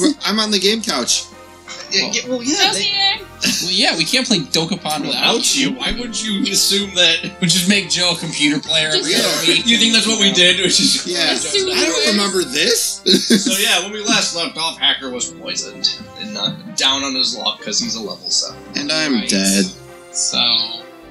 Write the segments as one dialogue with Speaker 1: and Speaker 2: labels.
Speaker 1: we're- I'm on the game couch.
Speaker 2: Yeah, yeah, well, yeah. They.
Speaker 3: Well, yeah, we can't play Dokapon
Speaker 2: without you, why would you assume that?
Speaker 3: We just make Joe a computer player.
Speaker 4: Just-
Speaker 1: Yeah.
Speaker 2: You think that's what we did? Which is
Speaker 1: Yeah, I don't remember this.
Speaker 2: So yeah, when we last left off, Hacker was poisoned and not down on his luck because he's a level seven.
Speaker 1: and I'm
Speaker 3: Right.
Speaker 1: dead.
Speaker 3: So,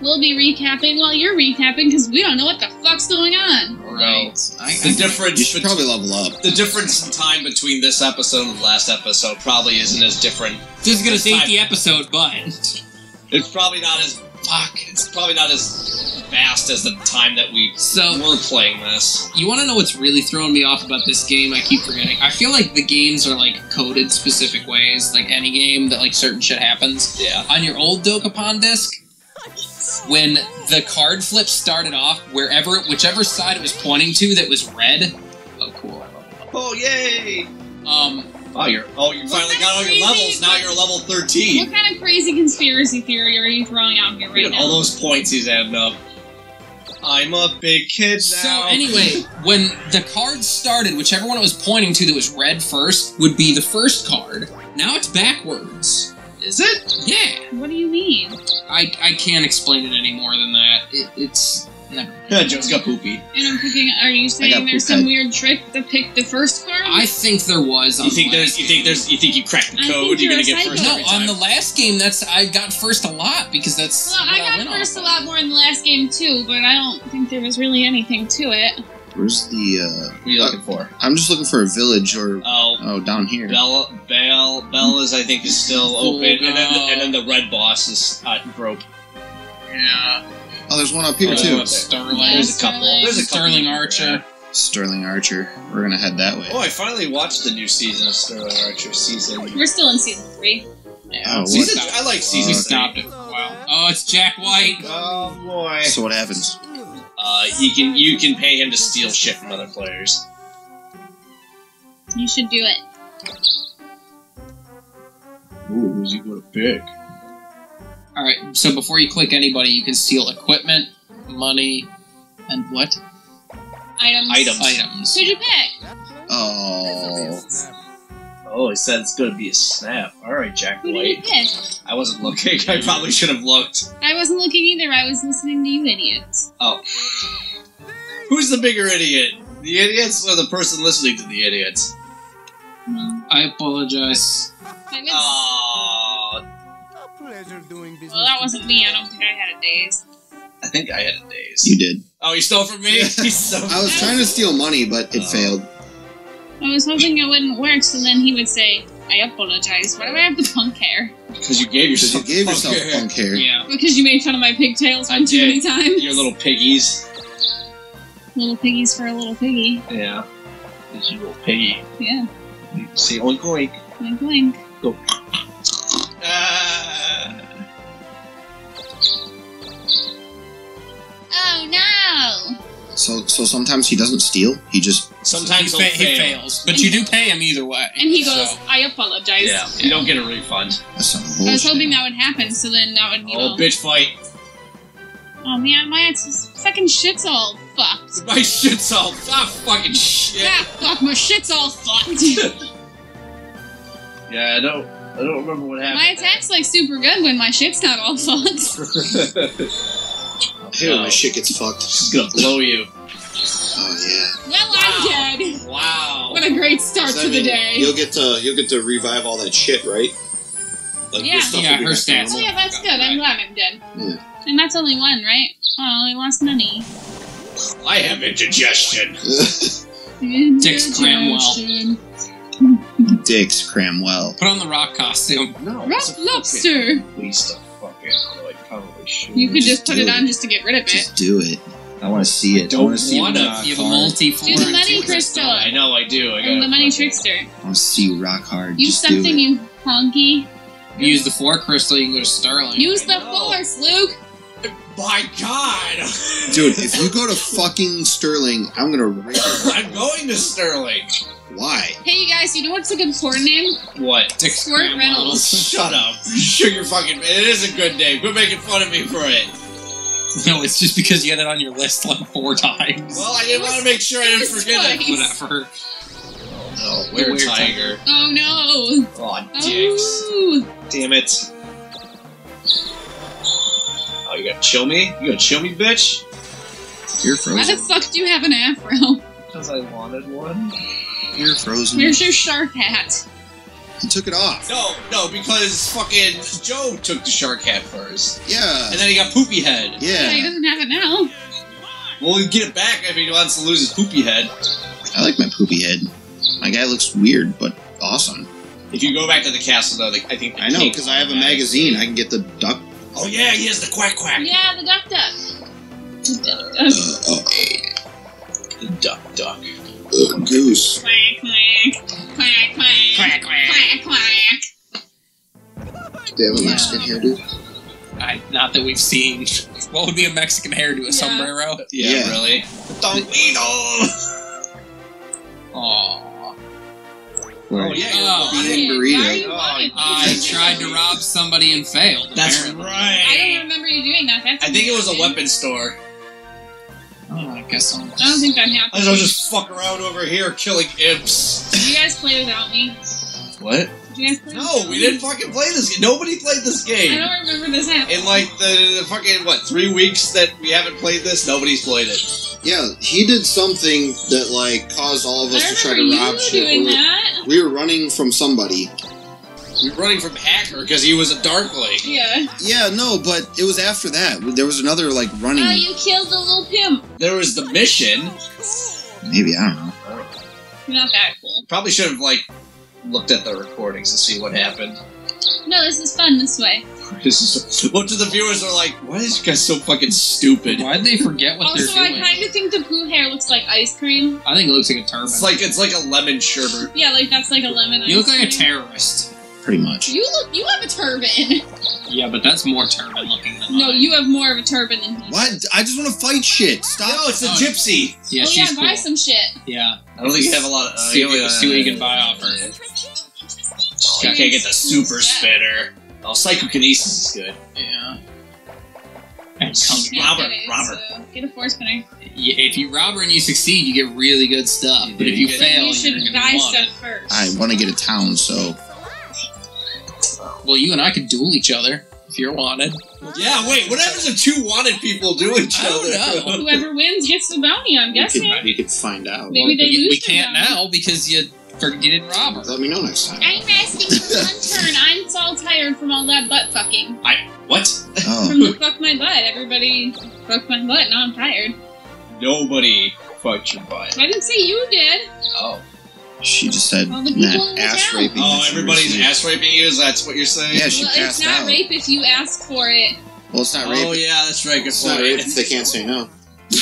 Speaker 4: We'll be recapping while you're recapping because we don't know what the fuck's going on.
Speaker 3: Right. I,
Speaker 2: The
Speaker 3: I,
Speaker 2: difference,
Speaker 1: You should
Speaker 2: bet-
Speaker 1: probably level up.
Speaker 2: the difference in time between this episode and the last episode probably isn't as different.
Speaker 3: this is gonna date the episode, but
Speaker 2: It's probably not as fuck. It's probably not as fast as the time that we
Speaker 3: so
Speaker 2: were playing this.
Speaker 3: you want to know what's really throwing me off about this game? I keep forgetting. I feel like the games are like coded specific ways, like any game that like certain shit happens.
Speaker 2: Yeah.
Speaker 3: On your old Dokapon disc, when the card flip started off, wherever whichever side it was pointing to that was red. Oh, cool.
Speaker 2: Oh yay!
Speaker 3: Um,
Speaker 2: Oh, you're oh you finally got all your levels. Now you're level thirteen.
Speaker 4: What kind of crazy conspiracy theory are you throwing out here
Speaker 2: Look
Speaker 4: right
Speaker 2: at
Speaker 4: now?
Speaker 2: all those points he's adding up. I'm a big kid now.
Speaker 3: So anyway, when the card started, whichever one it was pointing to that was red first would be the first card. Now it's backwards.
Speaker 2: Is it?
Speaker 3: Yeah,
Speaker 4: What do you mean?
Speaker 3: I, I can't explain it any more than that. It, it's never.
Speaker 2: Yeah, Joe's got poopy.
Speaker 4: And I'm thinking, are you saying there's
Speaker 1: poop
Speaker 4: some
Speaker 1: head.
Speaker 4: weird trick to pick the first card?
Speaker 3: I think there was. On
Speaker 2: You think
Speaker 3: the
Speaker 2: there's?
Speaker 3: last
Speaker 2: You think there's? You think you cracked the code? You're
Speaker 4: you're
Speaker 2: gonna get first.
Speaker 3: No,
Speaker 2: every time.
Speaker 3: on the last game, that's I got first a lot because that's.
Speaker 4: well,
Speaker 3: what
Speaker 4: I got
Speaker 3: went
Speaker 4: first a lot more in the last game too, but I don't think there was really anything to it.
Speaker 1: Where's the? uh...
Speaker 2: What are you looking for?
Speaker 1: I'm just looking for a village or
Speaker 2: Oh,
Speaker 1: oh down here.
Speaker 2: Bella, Bell, Bella's I think is still
Speaker 3: Full
Speaker 2: open, and then,
Speaker 3: go.
Speaker 2: and then the red boss is uh, broke.
Speaker 3: Yeah.
Speaker 1: Oh, there's one up here
Speaker 2: Oh,
Speaker 1: too.
Speaker 2: yeah.
Speaker 3: Sterling.
Speaker 2: There's a couple.
Speaker 4: Sterling.
Speaker 2: There's a couple.
Speaker 3: Sterling Archer.
Speaker 1: Sterling Archer. We're gonna head that way.
Speaker 2: Oh, I finally watched the new season of Sterling Archer. Season.
Speaker 4: We're still in season three.
Speaker 3: Yeah.
Speaker 1: Oh.
Speaker 2: Season. I like season.
Speaker 1: Uh,
Speaker 3: stopped it for a while. Oh, it's Jack White.
Speaker 2: Oh boy.
Speaker 1: So what happens?
Speaker 2: Uh, you can you can pay him to steal shit from other players.
Speaker 4: You should do it.
Speaker 2: Ooh, who's he gonna pick?
Speaker 3: All right. So before you click anybody, you can steal equipment, money, and what
Speaker 4: Items.
Speaker 2: Items.
Speaker 3: items.
Speaker 4: Who'd you pick?
Speaker 1: Oh,
Speaker 2: Oh, he said it's gonna be a snap. All right, Jack
Speaker 4: Who did you
Speaker 2: White.
Speaker 4: pick?
Speaker 2: I wasn't looking. I probably should have looked.
Speaker 4: I wasn't looking either. I was listening to you idiots.
Speaker 2: Oh, who's the bigger idiot? The idiots or the person listening to the idiots?
Speaker 4: Well,
Speaker 3: I apologize.
Speaker 4: I was,
Speaker 2: Oh,
Speaker 5: A pleasure doing business.
Speaker 4: well, that wasn't me. I don't think I had a daze.
Speaker 2: I think I had a daze.
Speaker 1: you did.
Speaker 2: Oh, you stole from me? He's so
Speaker 1: I was trying to steal money, but it
Speaker 2: Oh.
Speaker 1: failed.
Speaker 4: I was hoping it wouldn't work, so then he would say, I apologize. Why do I have the punk hair?
Speaker 2: because you gave
Speaker 1: Because you
Speaker 2: yourself
Speaker 1: gave
Speaker 2: punk
Speaker 1: yourself
Speaker 2: hair.
Speaker 1: punk hair.
Speaker 3: Yeah.
Speaker 4: Because you made fun of my pigtails
Speaker 2: I
Speaker 4: one too many times.
Speaker 2: Your little piggies.
Speaker 4: Little piggies for a little piggy.
Speaker 2: Yeah. Is your little piggy.
Speaker 4: Yeah.
Speaker 2: See, oink oink.
Speaker 4: Wink, wink.
Speaker 2: Ah.
Speaker 4: Oh no!
Speaker 1: So so sometimes he doesn't steal. He just
Speaker 2: Sometimes
Speaker 3: he,
Speaker 2: he'll
Speaker 3: fa- he fails, but you do pay him either way.
Speaker 4: And he goes,
Speaker 3: So-
Speaker 4: I apologize.
Speaker 2: Yeah, you don't get a refund.
Speaker 1: that's some
Speaker 4: I was hoping that would happen, so then that would, you
Speaker 2: Oh,
Speaker 4: know.
Speaker 2: bitch fight.
Speaker 4: Oh man, my ass fucking shit's all fucked.
Speaker 2: My shit's all ah, fucking shit.
Speaker 4: Yeah, fuck, my shit's all fucked.
Speaker 2: Yeah, I don't. I don't remember what happened.
Speaker 4: my attack's like super good when my shit's not all fucked.
Speaker 1: Hey, my shit gets fucked.
Speaker 2: She's gonna blow you.
Speaker 1: Oh yeah.
Speaker 4: Well, I'm dead.
Speaker 2: Wow.
Speaker 4: What a great start to the day.
Speaker 1: You'll get to you'll get to revive all that shit, right? Like
Speaker 4: Yeah.
Speaker 1: stuff
Speaker 3: Yeah,
Speaker 1: will be
Speaker 3: her
Speaker 1: back to
Speaker 3: stats.
Speaker 4: Oh
Speaker 1: normal?
Speaker 4: yeah, that's good. I'm glad I'm dead.
Speaker 1: Yeah.
Speaker 4: And that's only one, right? Oh, I lost money.
Speaker 2: I have indigestion.
Speaker 3: Dix Cramwell.
Speaker 1: Dix Cramwell.
Speaker 3: Put on the rock costume.
Speaker 2: No.
Speaker 4: Rough lobster.
Speaker 2: Waste of fucking. Oh, I probably should.
Speaker 4: You could
Speaker 1: Just
Speaker 4: just put it
Speaker 1: it.
Speaker 4: on just to get rid of it.
Speaker 1: Just do it. I want to see it. I
Speaker 2: Don't
Speaker 1: want to see
Speaker 2: wanna.
Speaker 1: rock
Speaker 3: You have a
Speaker 1: hard.
Speaker 3: multi
Speaker 4: Do the money crystal.
Speaker 2: I know. I do. I got
Speaker 4: I'm the money trickster.
Speaker 1: I want to see you rock hard.
Speaker 4: Use
Speaker 1: Just do
Speaker 4: something,
Speaker 1: it.
Speaker 4: you honky.
Speaker 3: Use the four crystal, you can go to Sterling.
Speaker 4: Use the force, Luke.
Speaker 2: My God.
Speaker 1: Dude, if you go to fucking Sterling, I'm gonna rape your
Speaker 2: I'm going to Sterling.
Speaker 1: Why?
Speaker 4: Hey, you guys, you know what's a good porn name?
Speaker 2: What?
Speaker 3: Dix
Speaker 4: Squirt
Speaker 3: Cramwell.
Speaker 4: Reynolds.
Speaker 2: Shut up. Sure, you're fucking. It is a good name. Quit making fun of me for it.
Speaker 3: No, it's just because you had it on your list like four times.
Speaker 2: Well, I didn't want to make sure I didn't
Speaker 4: It was
Speaker 2: forget it.
Speaker 3: Whatever.
Speaker 2: Oh,
Speaker 3: The
Speaker 2: where
Speaker 3: weird
Speaker 2: tiger?
Speaker 4: Oh no!
Speaker 2: Oh, dicks.
Speaker 4: Oh,
Speaker 2: Damn it. You gonna chill me? You gonna chill me, bitch?
Speaker 1: You're frozen.
Speaker 4: why the fuck do you have an afro?
Speaker 2: Because I wanted one.
Speaker 1: You're frozen.
Speaker 4: Where's your shark hat?
Speaker 1: He took it off.
Speaker 2: No, no, because fucking Joe took the shark hat first.
Speaker 1: Yeah.
Speaker 2: And then he got poopy head.
Speaker 4: Yeah, he doesn't have it now.
Speaker 2: Well, we get it back if he wants to lose his poopy head.
Speaker 1: I like my poopy head. My guy looks weird, but awesome.
Speaker 2: If you go back to the castle, though, they, I think
Speaker 1: I know, because I have a magazine. I can get the duck.
Speaker 2: Oh yeah, he has the quack quack.
Speaker 4: Yeah, the duck duck. Duck duck.
Speaker 1: uh,
Speaker 2: The duck duck.
Speaker 1: uh, goose.
Speaker 4: Quack quack. Quack quack.
Speaker 3: Quack, quack.
Speaker 4: Quack quack.
Speaker 1: Do They have a Mexican hairdo.
Speaker 3: I, not that we've seen. What would be a Mexican hairdo? A
Speaker 4: Yeah.
Speaker 3: sombrero?
Speaker 2: Yeah,
Speaker 1: Yeah.
Speaker 2: really. Donguino.
Speaker 3: Aww.
Speaker 2: Oh yeah, you're
Speaker 3: Oh.
Speaker 2: right.
Speaker 1: Bean burrito.
Speaker 4: you
Speaker 2: Oh,
Speaker 3: I tried to rob somebody and failed.
Speaker 2: That's
Speaker 3: apparently.
Speaker 2: right.
Speaker 4: I don't remember you doing that. That's
Speaker 2: I think it was a weapon store.
Speaker 3: Oh, I guess I'm.
Speaker 4: I don't think that happened.
Speaker 2: I was just fuck around over here killing imps.
Speaker 4: Did you guys play without me?
Speaker 2: What?
Speaker 4: Did you
Speaker 2: No, we
Speaker 4: me?
Speaker 2: didn't fucking play this game. Nobody played this game.
Speaker 4: I don't remember this happening.
Speaker 2: In like the, the fucking what three weeks that we haven't played this, nobody's played it.
Speaker 1: Yeah, he did something that like caused all of us
Speaker 4: I
Speaker 1: to try
Speaker 4: remember
Speaker 1: to rob shit.
Speaker 4: doing
Speaker 1: We were-
Speaker 4: that.
Speaker 1: We were running from somebody.
Speaker 2: We were running from Hacker because he was a Darkling.
Speaker 4: Yeah.
Speaker 1: Yeah, no, but it was after that. There was another like running.
Speaker 4: Oh, you killed the little pimp.
Speaker 2: There was the mission.
Speaker 1: Maybe I don't know.
Speaker 4: You're not that cool.
Speaker 2: Probably should have like looked at the recordings to see what happened.
Speaker 4: No, this is fun this way.
Speaker 2: This is what to the viewers are like. Why is you guys so fucking stupid?
Speaker 3: Why'd they forget what
Speaker 4: also,
Speaker 3: they're
Speaker 4: I
Speaker 3: doing?
Speaker 4: kind of think the poo hair looks like ice cream.
Speaker 3: I think it looks like a turban.
Speaker 2: It's like it's like a lemon sherbet.
Speaker 4: Yeah, like that's like a lemon.
Speaker 3: you look
Speaker 4: ice
Speaker 3: like a
Speaker 4: cream.
Speaker 3: terrorist.
Speaker 1: Pretty much.
Speaker 4: You look. You have a turban.
Speaker 3: Yeah, but that's more turban looking than
Speaker 4: no,
Speaker 3: mine.
Speaker 4: you have more of a turban than him.
Speaker 1: What? I just want to fight shit. Stop.
Speaker 2: No, it's the
Speaker 3: Oh.
Speaker 2: gypsy.
Speaker 3: Yeah,
Speaker 4: oh
Speaker 3: she's
Speaker 4: yeah, buy
Speaker 3: cool.
Speaker 4: some shit.
Speaker 3: Yeah.
Speaker 2: I don't think you have a lot of. Uh,
Speaker 3: see, what,
Speaker 2: uh,
Speaker 3: see what you can buy off her.
Speaker 2: Oh, you can't get the super spinner. Oh, psychokinesis is good.
Speaker 3: Yeah. And
Speaker 4: You
Speaker 3: come-
Speaker 4: can't
Speaker 2: Robert,
Speaker 4: get
Speaker 2: Robert.
Speaker 4: so get a force spinner.
Speaker 3: Yeah, if you rob her and you succeed, you get really good stuff. But if you
Speaker 2: You
Speaker 3: fail,
Speaker 4: you should
Speaker 3: you're gonna
Speaker 4: buy
Speaker 3: want
Speaker 4: stuff first.
Speaker 1: I want to get a town, so
Speaker 3: Well, you and I could duel each other if you're wanted.
Speaker 2: Yeah, wait. What happens if two wanted people do each
Speaker 3: I don't
Speaker 2: other?
Speaker 3: know.
Speaker 4: Whoever wins gets the bounty. I'm
Speaker 1: we
Speaker 4: guessing.
Speaker 1: could, we could find out.
Speaker 4: Maybe they
Speaker 3: we,
Speaker 4: lose
Speaker 3: we
Speaker 4: their
Speaker 3: can't
Speaker 4: bounty.
Speaker 3: now because you for, you didn't rob her.
Speaker 1: Let me know next time.
Speaker 4: I'm resting for one turn. I'm so tired from all that butt fucking.
Speaker 2: I what?
Speaker 1: Oh,
Speaker 4: From the fuck my butt. Everybody fucked my butt. Now I'm tired.
Speaker 2: Nobody fucked your butt.
Speaker 4: I didn't say you did.
Speaker 2: Oh.
Speaker 1: She just said
Speaker 4: All the people
Speaker 1: nah,
Speaker 4: in the
Speaker 1: ass
Speaker 4: town.
Speaker 1: raping.
Speaker 2: Oh,
Speaker 1: that
Speaker 2: everybody's
Speaker 1: received.
Speaker 2: ass raping you. Is that's what you're saying?
Speaker 1: Yeah, she
Speaker 4: well, it's not
Speaker 1: out.
Speaker 4: rape if you ask for it.
Speaker 1: Well, it's not oh, rape.
Speaker 2: Oh yeah, that's right. Good
Speaker 1: It's not rape if they can't say no.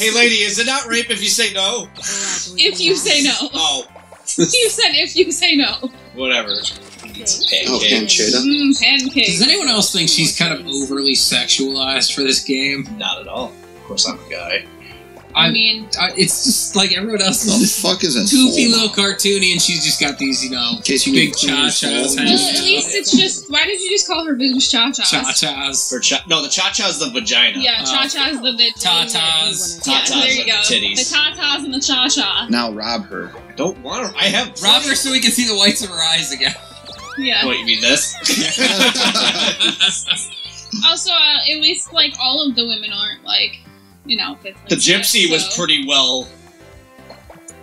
Speaker 2: Hey, lady, is it not rape if you say no?
Speaker 4: If you say no.
Speaker 2: Oh,
Speaker 4: you said if you say no.
Speaker 2: whatever.
Speaker 1: Oh, pancetta.
Speaker 4: Mm, pancakes.
Speaker 3: Does anyone else think she's kind of overly sexualized for this game?
Speaker 2: Not at all. Of course, I'm a guy.
Speaker 4: I
Speaker 3: I'm-
Speaker 4: mean,
Speaker 3: I, it's just like everyone else
Speaker 1: The
Speaker 3: is just
Speaker 1: fuck is that?
Speaker 3: goofy little cartoony, and she's just got these, you know,
Speaker 1: case you
Speaker 3: big
Speaker 1: need to clean your
Speaker 3: cha-chas
Speaker 4: well, at least it's just. Why did you just call her boobs cha-chas?
Speaker 3: cha-chas.
Speaker 2: Or cha- no, the cha cha's the vagina.
Speaker 4: Yeah,
Speaker 3: Oh.
Speaker 4: cha-cha's the bitch.
Speaker 3: Tatas.
Speaker 4: Yeah,
Speaker 2: Tatas
Speaker 4: there you go.
Speaker 2: the titties.
Speaker 4: The tatas and the cha-cha.
Speaker 1: Now rob her.
Speaker 2: I don't want her. I have.
Speaker 3: Rob her so we can see the whites of her eyes again.
Speaker 4: Yeah.
Speaker 2: Wait, you mean this?
Speaker 4: Also, uh, at least like all of the women aren't like, you know, outfits like
Speaker 2: the gypsy
Speaker 4: that,
Speaker 2: was
Speaker 4: so-
Speaker 2: pretty well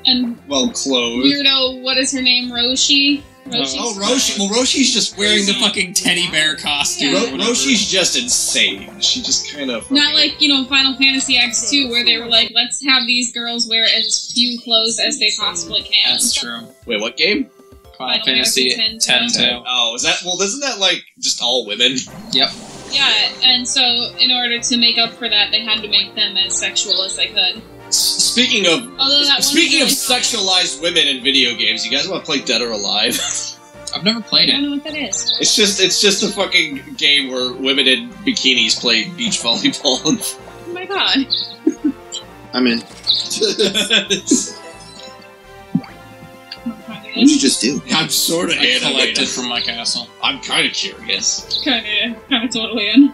Speaker 4: And
Speaker 2: well clothed.
Speaker 4: weirdo, what is her name? Roshi. Uh, Roshi's
Speaker 2: Oh, Roshi. Well, Roshi's just
Speaker 3: Wearing the fucking teddy bear costume.
Speaker 4: Yeah.
Speaker 2: Ro- Roshi's just insane. She just kind of
Speaker 4: Not like you know Final Fantasy X two, where they were like, let's have these girls wear as few clothes as they possibly can.
Speaker 3: That's true.
Speaker 2: Wait, what game?
Speaker 3: Final
Speaker 4: Final
Speaker 3: Fantasy
Speaker 4: Fantasy
Speaker 3: 10
Speaker 4: 10.
Speaker 2: Oh, is that well? Isn't that like just all women?
Speaker 3: Yep.
Speaker 4: Yeah, and so in order to make up for that, they had to make them as sexual as they could.
Speaker 2: Speaking of
Speaker 4: Although that one's
Speaker 2: speaking of
Speaker 4: really fun.
Speaker 2: sexualized women in video games, you guys want to play Dead or Alive?
Speaker 3: I've never played it.
Speaker 4: I don't
Speaker 3: it.
Speaker 4: know what that is.
Speaker 2: It's just it's just a fucking game where women in bikinis play beach volleyball.
Speaker 4: Oh my god.
Speaker 1: I'm in. What'd you just do?
Speaker 2: I'm sort of
Speaker 3: I collected
Speaker 2: animated.
Speaker 3: from my castle.
Speaker 2: I'm kind of curious.
Speaker 4: Kinda, kinda totally in.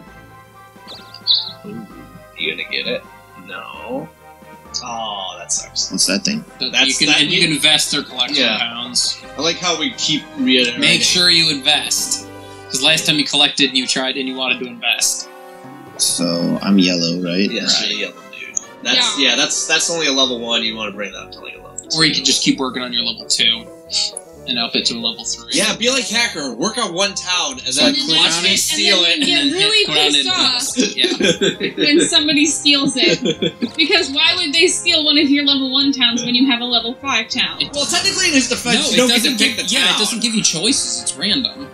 Speaker 2: You gonna get it? No. Oh, that sucks.
Speaker 1: What's that thing?
Speaker 3: That
Speaker 2: That's-
Speaker 3: you can
Speaker 2: that-
Speaker 3: and you can invest their collection
Speaker 2: Yeah.
Speaker 3: pounds.
Speaker 2: I like how we keep reiterating.
Speaker 3: Make sure you invest. Because last time you collected and you tried and you wanted to invest.
Speaker 1: So I'm yellow, right?
Speaker 2: Yes,
Speaker 3: Right.
Speaker 2: you're yellow dude. That's yeah. That's that's only a level one. You want to bring that up to like a level.
Speaker 3: Or you can just keep working on your level two and up it to a level three.
Speaker 2: Yeah, be like hacker. Work on one town and
Speaker 1: So
Speaker 2: then
Speaker 1: I click
Speaker 2: watch me steal
Speaker 4: and then
Speaker 2: it.
Speaker 4: you
Speaker 3: and
Speaker 4: get
Speaker 3: then hit
Speaker 4: really
Speaker 3: put on
Speaker 4: pissed off.
Speaker 3: Yeah.
Speaker 4: when somebody steals it. Because why would they steal one of your level one towns when you have a level five town?
Speaker 2: well, technically, in his
Speaker 3: No,
Speaker 2: defense,
Speaker 3: it
Speaker 2: you don't get to
Speaker 3: doesn't
Speaker 2: pick
Speaker 3: give,
Speaker 2: the
Speaker 3: yeah,
Speaker 2: town.
Speaker 3: it doesn't give you choices. It's random.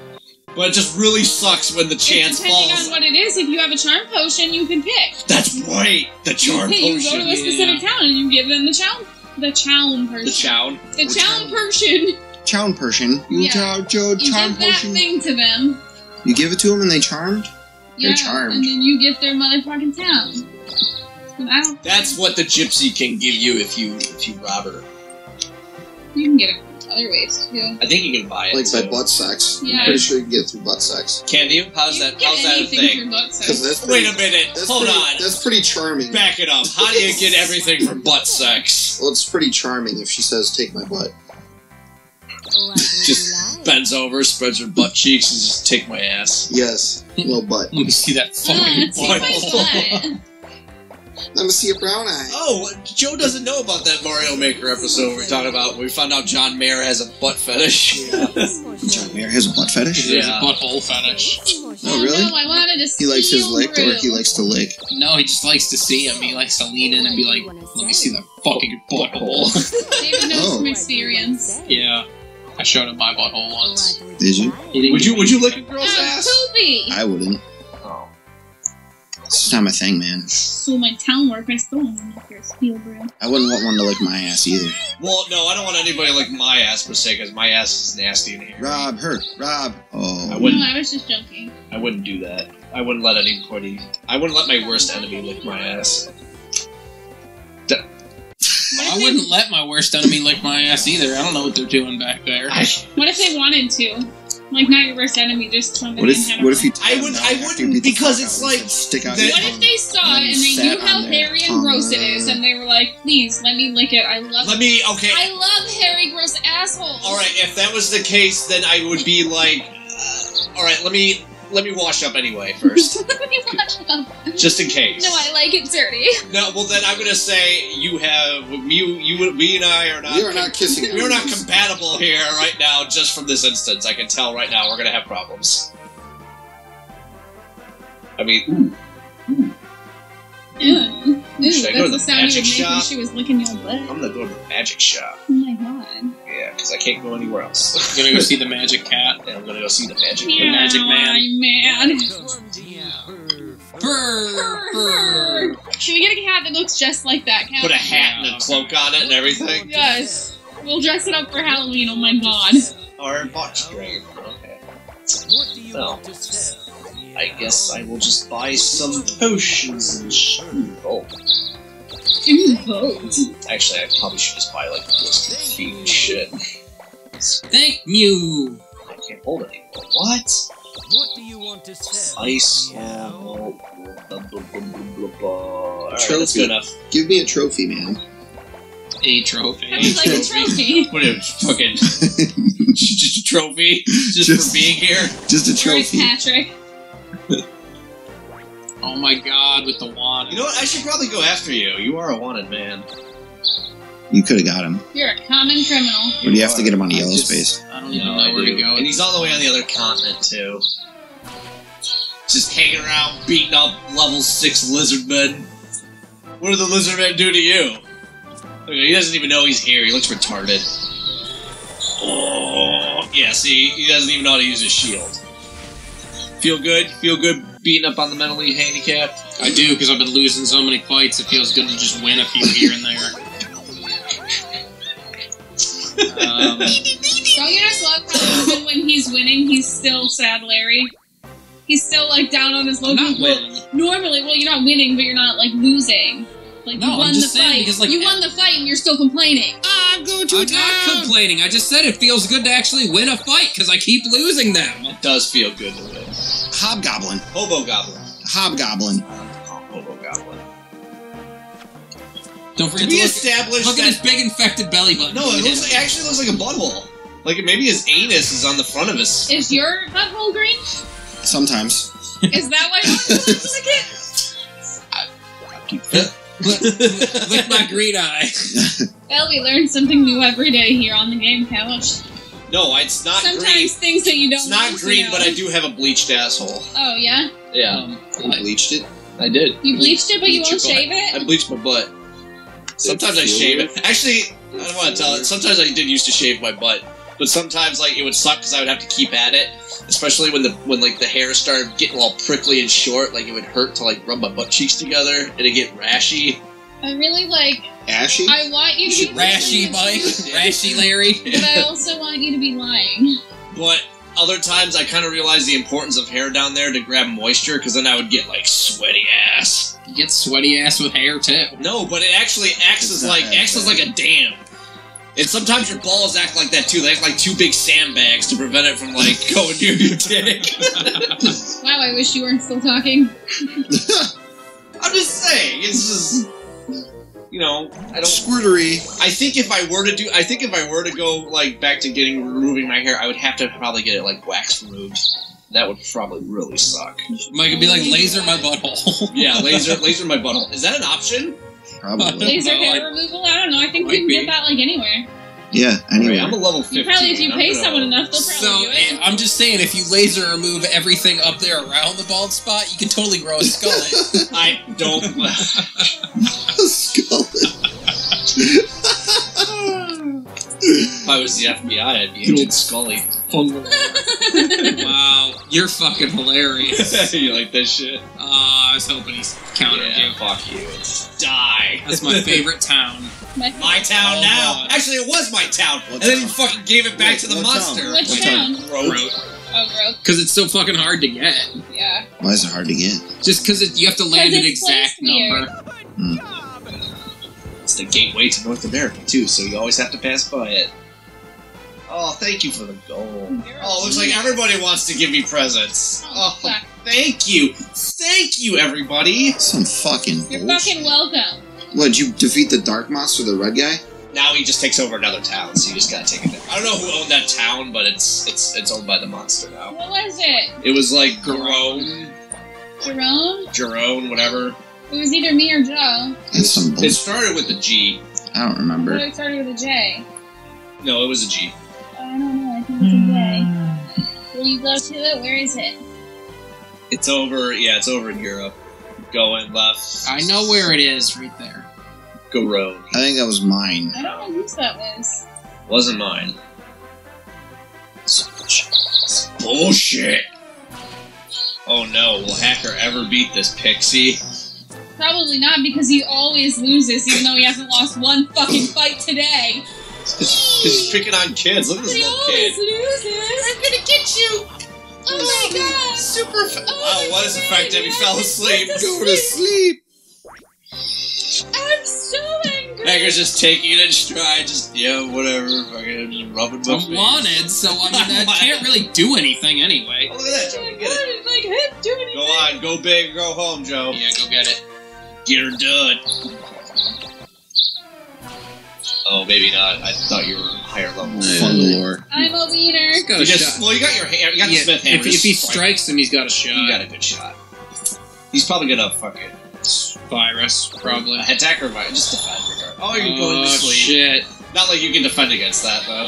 Speaker 2: But it just really sucks when the chance
Speaker 4: Depending
Speaker 2: falls.
Speaker 4: on what it is, if you have a charm potion, you can pick.
Speaker 2: That's right. The charm
Speaker 4: you go
Speaker 2: potion.
Speaker 4: to a specific town and you give them the chow, the chow person.
Speaker 2: The chow.
Speaker 4: The
Speaker 1: Which
Speaker 4: chow
Speaker 1: town?
Speaker 4: person.
Speaker 1: Chown Persian. You
Speaker 4: Yeah.
Speaker 1: chow, Joe,
Speaker 4: You
Speaker 1: charm
Speaker 4: give that thing to them.
Speaker 1: You give it to them and they charmed?
Speaker 4: Yeah,
Speaker 1: They're charmed.
Speaker 4: and then you get their motherfucking town. I don't.
Speaker 2: That's what the gypsy can give you if you if you rob her.
Speaker 4: You can get it other ways too.
Speaker 2: I think you can buy it.
Speaker 6: Like by butt sex.
Speaker 4: Yeah.
Speaker 6: I'm pretty sure you can get through butt sex.
Speaker 2: Can you? How's
Speaker 4: you
Speaker 2: that?
Speaker 4: get
Speaker 2: How's that a thing?
Speaker 4: through butt sex.
Speaker 6: that's
Speaker 2: Wait a minute.
Speaker 6: that's
Speaker 2: Hold
Speaker 6: pretty,
Speaker 2: on.
Speaker 6: That's pretty charming.
Speaker 2: Back it up. How do you get everything from butt sex?
Speaker 6: Well, it's pretty charming if she says, "Take my butt."
Speaker 2: Just bends over, spreads her butt cheeks, and just take my ass.
Speaker 6: Yes, no butt.
Speaker 3: Let me see that fucking
Speaker 4: take my butt.
Speaker 6: Let me see a brown eye.
Speaker 2: Oh, Joe doesn't know about that Mario Maker episode we talked about. We found out John Mayer has a butt fetish.
Speaker 1: John Mayer has a butt fetish?
Speaker 3: There's
Speaker 2: Yeah.
Speaker 3: a butthole fetish.
Speaker 1: Oh, really?
Speaker 4: No, I wanted to See
Speaker 1: He likes his
Speaker 4: steal
Speaker 1: licked or he likes to lick?
Speaker 3: No, he just likes to see him. He likes to lean in and be like, "Let me see that fucking butthole."
Speaker 4: David knows
Speaker 1: Oh.
Speaker 4: from experience.
Speaker 3: yeah, I showed him my butthole once.
Speaker 1: Did you?
Speaker 2: Would you would you lick a girl's
Speaker 4: I'm
Speaker 2: ass?
Speaker 4: poopy.
Speaker 1: I wouldn't. It's just not my thing, man.
Speaker 4: So my town workers still want to make your steel brew.
Speaker 1: I wouldn't want one to lick my ass either.
Speaker 2: Well, no, I don't want anybody to lick my ass per se, because my ass is nasty in here.
Speaker 1: Rob, her. Rob. Oh.
Speaker 2: I wouldn't.
Speaker 4: No, I was just joking.
Speaker 2: I wouldn't do that. I wouldn't let anybody. I wouldn't let my worst enemy lick my ass.
Speaker 3: I wouldn't let my worst enemy lick my ass either. I don't know what they're doing back there.
Speaker 2: I,
Speaker 4: What if they wanted to? Like not your worst enemy, just somebody
Speaker 1: What
Speaker 4: in
Speaker 1: if
Speaker 4: general.
Speaker 1: what if you
Speaker 2: I would- I wouldn't, because it's like
Speaker 1: stick out
Speaker 4: What if they saw it and they knew how hairy and gross it is, and they were like, "Please, let me lick it. I love
Speaker 2: let me. Okay.
Speaker 4: I love hairy, gross assholes."
Speaker 2: All right. If that was the case, then I would be like, uh, all right. Let me let me wash up anyway first,
Speaker 4: Let me watch them.
Speaker 2: just in case.
Speaker 4: No, I like it dirty.
Speaker 2: No, well then I'm gonna say you have you you we and I are not.
Speaker 6: We are not kissing.
Speaker 2: We are not compatible here right now. Just from this instance, I can tell right now we're gonna have problems. I mean,
Speaker 4: Ew. Ew,
Speaker 2: Should I
Speaker 4: that's
Speaker 2: the
Speaker 4: the sound you
Speaker 2: magic
Speaker 4: would when she was licking your butt.
Speaker 2: I'm gonna go to the magic shop.
Speaker 4: Oh my god.
Speaker 2: Yeah, because I can't go anywhere else.
Speaker 3: I'm gonna go see the magic cat.
Speaker 2: and I'm gonna go see the magic.
Speaker 4: Yeah,
Speaker 3: magic man.
Speaker 4: man.
Speaker 3: Brr, brr.
Speaker 4: Should we get a cat that looks just like that cat?
Speaker 2: Put a hat and a cloak on it and everything.
Speaker 4: Yes. We'll dress it up for Halloween. Oh my god.
Speaker 2: Or box drain. Okay. Well, I guess I will just buy some potions and sh- oh,
Speaker 4: Ooh, vote.
Speaker 2: Actually, I probably should just buy like blister feet and shit.
Speaker 3: Thank you.
Speaker 2: I can't hold it anymore. What?
Speaker 5: What do you want to sell?
Speaker 2: Ice. Blah. Alright, that's
Speaker 6: Trophy.
Speaker 2: good enough.
Speaker 6: Give me a trophy, man.
Speaker 3: A trophy.
Speaker 4: That was like a trophy.
Speaker 2: What is fucking just a trophy just,
Speaker 1: Just-
Speaker 2: for being here?
Speaker 1: Just a
Speaker 4: Where's
Speaker 1: trophy.
Speaker 4: Patrick?
Speaker 3: Oh my god, with the wand.
Speaker 2: You know what? I should probably go after you. You are a wanted man.
Speaker 1: You could have got him.
Speaker 4: You're a common criminal.
Speaker 1: But you have to get him on a
Speaker 3: I
Speaker 1: yellow
Speaker 3: just-
Speaker 1: space.
Speaker 3: I don't even
Speaker 2: No,
Speaker 3: know where to go.
Speaker 2: And he's all the way on the other continent too. Just hanging around, beating up level six lizard men. What did the lizard men do to you? Look, he doesn't even know he's here. He looks retarded. Oh, yeah. See, he doesn't even know how to use his shield. Feel good? Feel good beating up on the mentally handicapped?
Speaker 3: I do because I've been losing so many fights. It feels good to just win a few here and there. Um,
Speaker 4: Don't you just love how even when he's winning, he's still sad Larry? He's still like down on his low.
Speaker 3: I'm not
Speaker 4: Well,
Speaker 3: winning.
Speaker 4: Normally, well, you're not winning, but you're not like losing. Like
Speaker 3: No,
Speaker 4: you
Speaker 3: I'm
Speaker 4: won
Speaker 3: just
Speaker 4: the
Speaker 3: saying,
Speaker 4: fight.
Speaker 3: because, like,
Speaker 4: you won the fight and you're still complaining.
Speaker 1: I'm going
Speaker 3: I'm not complaining. I just said it feels good to actually win a fight because I keep losing them.
Speaker 2: It does feel good to win.
Speaker 1: Hobgoblin.
Speaker 2: Hobo Goblin.
Speaker 1: Hobgoblin.
Speaker 2: Hobo Goblin.
Speaker 3: Don't forget
Speaker 2: Did we
Speaker 3: to look,
Speaker 2: establish
Speaker 3: look at
Speaker 2: that?
Speaker 3: his big infected belly button.
Speaker 2: no, it looks. It actually looks like a butthole. Like maybe his anus is on the front of his.
Speaker 4: Is your butthole green?
Speaker 1: Sometimes.
Speaker 4: Is that why you want to lick it?
Speaker 3: lick, lick my green eye.
Speaker 4: Well, we learn something new every day here on the game couch.
Speaker 2: No, it's not
Speaker 4: Sometimes
Speaker 2: green.
Speaker 4: things that you don't.
Speaker 2: It's not
Speaker 4: want to
Speaker 2: green,
Speaker 4: know.
Speaker 2: but I do have a bleached asshole.
Speaker 4: Oh yeah,
Speaker 2: Yeah,
Speaker 3: Um,
Speaker 1: You bleached it.
Speaker 2: I did.
Speaker 4: you bleached it, but you
Speaker 2: Bleach
Speaker 4: won't
Speaker 2: your butt.
Speaker 4: shave it.
Speaker 2: I bleached my butt. Sometimes I shave it. Actually, I don't want to tell it. Sometimes I did used to shave my butt, but sometimes like it would suck because I would have to keep at it, especially when the when like the hair started getting all prickly and short. Like it would hurt to like rub my butt cheeks together and it would get rashy.
Speaker 4: I really like.
Speaker 6: Ashy?
Speaker 4: I want you to be
Speaker 3: Rashy Mike, Rashy Larry.
Speaker 4: but I also want you to be lying.
Speaker 2: But other times I kind of realized the importance of hair down there to grab moisture because then I would get like sweaty ass.
Speaker 3: You get sweaty ass with hair too.
Speaker 2: No, but it actually acts
Speaker 6: It's
Speaker 2: as like
Speaker 6: that
Speaker 2: acts as like a dam. And sometimes your balls act like that too. They act like two big sandbags to prevent it from like going near your dick.
Speaker 4: Wow, I wish you weren't still talking.
Speaker 2: I'm just saying, it's just you know, I don't.
Speaker 6: Squirtery.
Speaker 2: I think if I were to do, I think if I were to go like back to getting removing my hair, I would have to probably get it like wax removed. That would probably really suck.
Speaker 3: Mike would be like, laser my butthole.
Speaker 2: Yeah, laser, laser my butthole. Is that an option?
Speaker 1: Probably.
Speaker 4: Laser
Speaker 3: No,
Speaker 4: hair
Speaker 3: I-
Speaker 4: removal? I don't know. I think you can
Speaker 3: be.
Speaker 4: get that like anywhere.
Speaker 1: Yeah, anyway.
Speaker 2: I'm a level fifteen.
Speaker 4: You probably, if you
Speaker 2: I'm
Speaker 4: pay
Speaker 2: gonna-
Speaker 4: someone enough, they'll
Speaker 3: So
Speaker 4: probably do
Speaker 3: eh,
Speaker 4: it.
Speaker 3: I'm just saying, if you laser remove everything up there around the bald spot, you can totally grow a skull.
Speaker 2: I don't. if I was the FBI, I'd be Agent Scully.
Speaker 3: wow, you're fucking hilarious.
Speaker 2: you like that shit?
Speaker 3: Aw, I was hoping he's countered
Speaker 2: Yeah,
Speaker 3: you.
Speaker 2: fuck you. Just die.
Speaker 3: That's my favorite town.
Speaker 4: My-
Speaker 2: My town
Speaker 3: Oh,
Speaker 2: now.
Speaker 3: God.
Speaker 2: Actually, it was my town,
Speaker 6: What
Speaker 2: and then you
Speaker 6: town?
Speaker 2: fucking gave it back
Speaker 6: Wait,
Speaker 2: to the
Speaker 6: what
Speaker 2: monster.
Speaker 6: town?
Speaker 4: Which
Speaker 6: What
Speaker 4: town?
Speaker 2: Gross.
Speaker 4: Oh, gross.
Speaker 3: Because it's so fucking hard to get.
Speaker 4: Yeah.
Speaker 1: Why is it hard to get?
Speaker 3: Just because you have to land an exact
Speaker 4: placed weird.
Speaker 3: number. Hmm.
Speaker 2: It's the gateway to North America too, so you always have to pass by it. Oh, thank you for the gold. Oh, looks like everybody wants to give me presents.
Speaker 4: Oh,
Speaker 2: Oh, thank you, thank you, everybody.
Speaker 1: Some fucking
Speaker 4: You're
Speaker 1: bullshit.
Speaker 4: fucking welcome.
Speaker 1: What, did you defeat the Dark Monster, the red guy?
Speaker 2: Now he just takes over another town, so you just gotta take it. There. I don't know who owned that town, but it's it's it's owned by the monster now.
Speaker 4: What was it?
Speaker 2: It was like Garone,
Speaker 4: Jerome?
Speaker 2: Jerome, whatever.
Speaker 4: It was either me or Joe.
Speaker 1: That's some
Speaker 2: It started with a G.
Speaker 1: I don't
Speaker 4: But
Speaker 1: remember.
Speaker 4: it started with a J.
Speaker 2: No, it was a G.
Speaker 4: I don't know. I think it's a J. Hmm. Will you go to it? Where is it?
Speaker 2: It's over. Yeah, it's over in Europe. Going left.
Speaker 3: I know where it is, right there.
Speaker 2: Garone.
Speaker 1: I think that was mine.
Speaker 4: I don't know whose that was.
Speaker 2: Wasn't mine. It's Bullshit. Oh no, will Hacker ever beat this pixie?
Speaker 4: Probably not because he always loses, even though he hasn't lost one fucking fight today.
Speaker 2: He's picking on kids. Look at
Speaker 4: But
Speaker 2: this
Speaker 4: he
Speaker 2: little
Speaker 4: always
Speaker 2: kid.
Speaker 4: loses. I'm gonna get you. Oh my god.
Speaker 2: Super. Fa-
Speaker 4: Oh,
Speaker 2: wow, what is effective? He fell asleep.
Speaker 1: Go to sleep!
Speaker 4: I'm so angry.
Speaker 2: Hacker's just taking it in stride. Just yeah, whatever. Fucking just rubbing my
Speaker 3: I'm
Speaker 2: face.
Speaker 3: wanted, so I mean, that can't really do anything anyway.
Speaker 2: Oh, look at that, Joe. Get it.
Speaker 4: Like, him doing
Speaker 2: Go on, go big, go home, Joe.
Speaker 3: Yeah, go get it.
Speaker 2: Get her done. Oh, maybe not. I thought you were higher level.
Speaker 1: Fungalore.
Speaker 4: I'm a wiener.
Speaker 3: He's got a
Speaker 2: just,
Speaker 3: shot.
Speaker 2: well, you got your hand. You got
Speaker 3: Yeah,
Speaker 2: the Smith hammer.
Speaker 3: if, if he strikes him, he's got a shot.
Speaker 2: you got a good shot. He's probably gonna fucking
Speaker 3: Virus, probably.
Speaker 2: attack or fight. Just defend. regard- Oh, you're going
Speaker 3: oh,
Speaker 2: to sleep.
Speaker 3: shit.
Speaker 2: Not like you can defend against that though.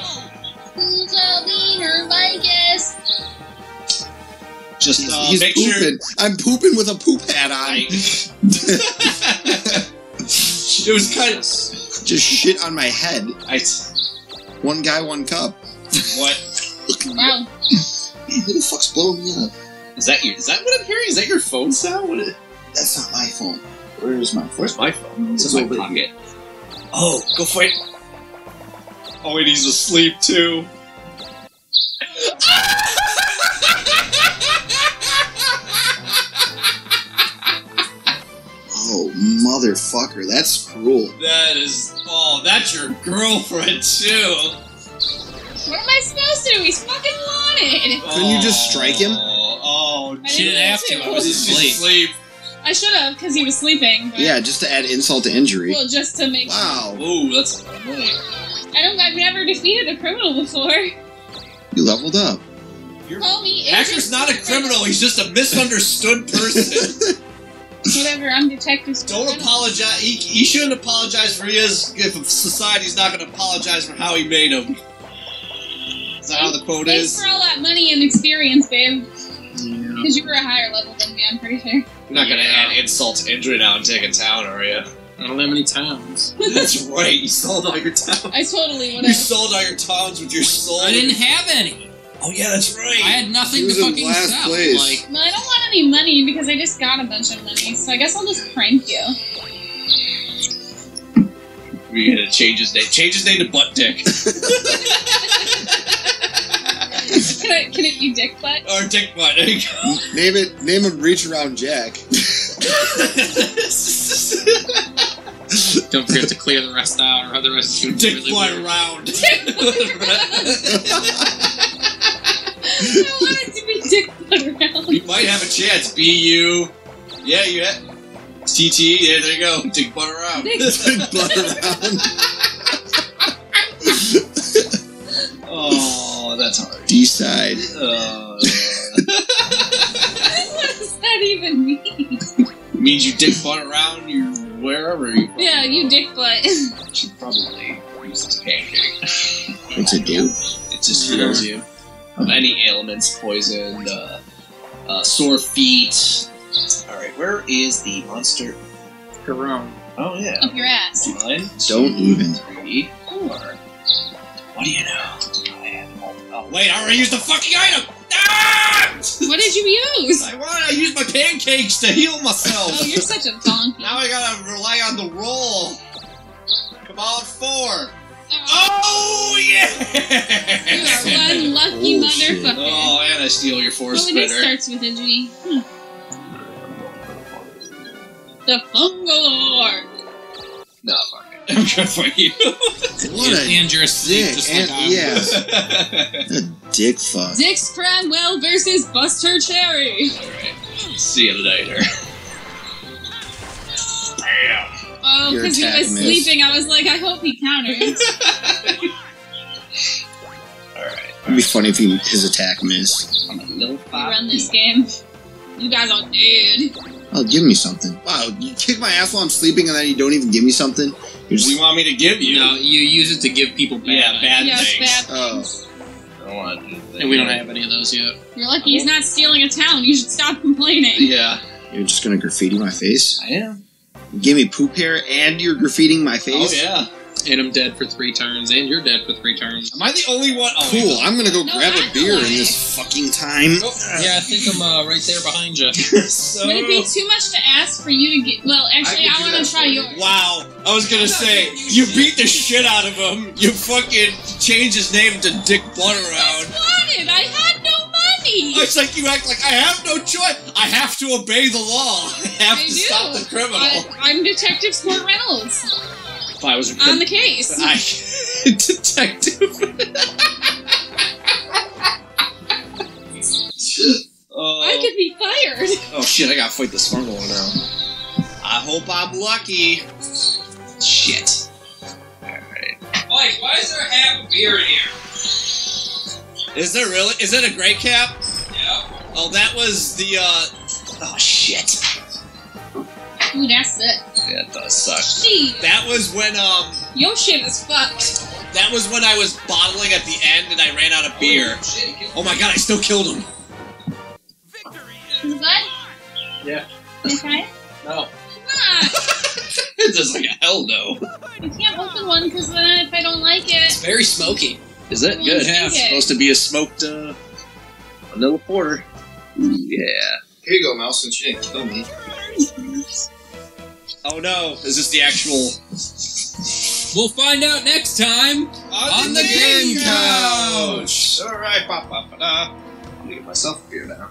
Speaker 4: Who's a wiener, Vicus?
Speaker 2: Just
Speaker 1: He's,
Speaker 2: uh,
Speaker 1: he's
Speaker 2: make
Speaker 1: pooping. I'm pooping with a poop hat on.
Speaker 2: I, it was kind of.
Speaker 1: Just shit on my head.
Speaker 2: I.
Speaker 1: One guy, one cup.
Speaker 2: What
Speaker 4: Wow.
Speaker 6: Man, who the fuck's blowing me up?
Speaker 2: is that? Your, is that what I'm hearing? Is that your phone sound? What is,
Speaker 6: That's not my phone. Where is my phone?
Speaker 2: where's my phone? It's
Speaker 6: It's
Speaker 2: in my
Speaker 6: over
Speaker 2: pocket. Oh, go fight. Oh, and he's asleep too. Ah!
Speaker 6: Oh, motherfucker. That's cruel.
Speaker 2: That is. Oh, that's your girlfriend too.
Speaker 4: What am I supposed to do? He's fucking wanted.
Speaker 1: Couldn't you just strike him?
Speaker 2: Oh, oh
Speaker 4: I
Speaker 3: She didn't have to, I was
Speaker 2: She's
Speaker 3: asleep.
Speaker 2: asleep.
Speaker 4: I should have because he was sleeping. But,
Speaker 1: Yeah, just to add insult to injury.
Speaker 4: Well, just to make.
Speaker 1: Wow,
Speaker 2: Ooh, that's a lot of money.
Speaker 4: I don't. I've never defeated a criminal before.
Speaker 1: you leveled up.
Speaker 4: Call me.
Speaker 2: Hacker's
Speaker 4: Agent
Speaker 2: not a criminal, he's just a misunderstood person.
Speaker 4: Whatever. I'm Detective.
Speaker 2: Don't
Speaker 4: Smith.
Speaker 2: apologize. He, he shouldn't apologize for his if society's not going to apologize for how he made him. Is that how the quote
Speaker 4: Thanks
Speaker 2: is?
Speaker 4: for all that money and experience, babe. Because you were a higher level than me, I'm pretty sure.
Speaker 2: You're not going to add insult to injury now and take a town, are you?
Speaker 3: I don't have any towns.
Speaker 2: That's right. You sold all your towns.
Speaker 4: I totally would
Speaker 2: You sold all your towns with your soul.
Speaker 3: I didn't have any.
Speaker 2: Oh yeah, that's right.
Speaker 3: I had nothing to fucking sell.
Speaker 1: place.
Speaker 3: Like,
Speaker 4: Well, I don't want any money because I just got a bunch of money, so I guess I'll just prank you.
Speaker 2: We're gonna change his name. Change his name to Butt Dick
Speaker 4: can, I, can it be Dick Butt?
Speaker 2: or Dick Butt. There you go.
Speaker 1: Name it. Name him Reach Around Jack.
Speaker 3: don't forget to clear the rest out, or otherwise it's
Speaker 2: Dick
Speaker 3: really
Speaker 2: Butt
Speaker 3: weird.
Speaker 2: round.
Speaker 4: I want it to be Dick Butt around.
Speaker 2: you might have a chance. B U. Yeah, you had. TT. Yeah, there you go. Dick Butt around.
Speaker 4: Dick
Speaker 1: Big butt around.
Speaker 2: oh, that's hard.
Speaker 1: D side.
Speaker 2: Uh,
Speaker 4: what does that even mean?
Speaker 2: means you dick butt around you wherever you.
Speaker 4: Yeah, you Dick Butt.
Speaker 2: should probably use this pancake.
Speaker 1: What's it do?
Speaker 2: It just heals you of any ailments, poison, uh, uh, sore feet. All right, where is the monster?
Speaker 3: Jerome.
Speaker 2: Oh yeah,
Speaker 4: Up your ass.
Speaker 2: one,
Speaker 1: Don't even.
Speaker 2: three, four. What do you know? I have- Oh wait, I already used the fucking item. Ah!
Speaker 4: What did you use?
Speaker 2: I want. I used my pancakes to heal myself.
Speaker 4: Oh, you're such a donkey.
Speaker 2: now I gotta rely on the roll. Come on, four.
Speaker 4: Oh,
Speaker 2: Oh yeah!
Speaker 4: you are one lucky
Speaker 1: Bullshit.
Speaker 4: motherfucker.
Speaker 2: Oh, and I steal your four
Speaker 4: Well, it
Speaker 2: spinner.
Speaker 4: starts with a G. Hmm. The Fungalore.
Speaker 2: No, fuck it. I'm good for you.
Speaker 1: What a
Speaker 3: and you're
Speaker 1: dick.
Speaker 3: just
Speaker 1: And,
Speaker 3: like I
Speaker 1: yeah,
Speaker 3: was.
Speaker 1: a dick fuck.
Speaker 4: Dix Cranwell versus Buster Cherry.
Speaker 2: Alright. See you later. Bam.
Speaker 4: Oh, because he was
Speaker 1: missed.
Speaker 4: sleeping. I was like, I hope he counters.
Speaker 2: Alright.
Speaker 1: It'd be funny if he, his attack missed.
Speaker 2: I'm a little
Speaker 4: we run this game. You guys are dead.
Speaker 1: Oh, give me something. Wow, you kick my ass while I'm sleeping and then you don't even give me something? You're just,
Speaker 2: you want me to give you?
Speaker 3: No, you use it to give people bad.
Speaker 2: Yeah, bad
Speaker 4: yes,
Speaker 2: things.
Speaker 4: bad
Speaker 1: Oh.
Speaker 4: things.
Speaker 2: I don't want to do that.
Speaker 3: And we don't have any of those yet.
Speaker 4: You're lucky oh. he's not stealing a town. You should stop complaining.
Speaker 2: Yeah.
Speaker 1: you're just gonna graffiti my face?
Speaker 2: I am.
Speaker 1: You give me poop hair and you're graffitiing my face.
Speaker 2: Oh, yeah.
Speaker 3: And I'm dead for three turns, and you're dead for three turns.
Speaker 2: Am I the only one? Oh,
Speaker 1: Cool, I'm gonna go
Speaker 4: No,
Speaker 1: grab
Speaker 4: I'm
Speaker 1: a beer in this fucking time.
Speaker 3: Yeah, I think I'm uh, right there behind you.
Speaker 2: so...
Speaker 4: Would it be too much to ask for you to get? Well, actually,
Speaker 2: I
Speaker 4: I,
Speaker 2: could do
Speaker 4: want
Speaker 2: that
Speaker 4: to try
Speaker 2: for you.
Speaker 4: yours.
Speaker 2: Wow. I was gonna say, you beat the shit out of him. You fucking changed his name to Dick Butteround.
Speaker 4: wanted. I had no money.
Speaker 2: It's like you act like I have no choice. I have to obey the law. I have
Speaker 4: I
Speaker 2: to
Speaker 4: do.
Speaker 2: stop the criminal.
Speaker 4: I, I'm Detective Sport Reynolds
Speaker 2: if I was a
Speaker 4: on the case.
Speaker 2: I detective. oh,
Speaker 4: I could be fired.
Speaker 2: oh shit! I gotta fight the smuggler now. I hope I'm lucky. Shit. Alright.
Speaker 3: Mike, why is there half a beer in here?
Speaker 2: Is there really? Is it a great cap?
Speaker 3: Yeah.
Speaker 2: Oh, that was the, uh. Oh, shit.
Speaker 4: Ooh, that's it.
Speaker 2: Yeah, it does suck.
Speaker 4: Gee,
Speaker 2: That was when, um.
Speaker 4: your shit is fucked.
Speaker 2: That was when I was bottling at the end and I ran out of beer. Oh my god, I still killed him.
Speaker 4: Victory is that?
Speaker 2: Yeah.
Speaker 4: Okay.
Speaker 2: No.
Speaker 4: Come on.
Speaker 2: It's just like a hell no.
Speaker 4: You can't open one because then if I don't like it, It's
Speaker 3: Very smoky.
Speaker 2: Is
Speaker 4: that
Speaker 2: good?
Speaker 4: yeah.
Speaker 2: It's supposed to be a smoked, uh. Vanilla porter. Yeah.
Speaker 6: Here you go, Mouse, since you didn't kill me.
Speaker 2: Oh no, is this the actual.
Speaker 3: We'll find out next time on the game couch.
Speaker 2: Alright, pop, pop, da. I'm gonna get myself a beer now.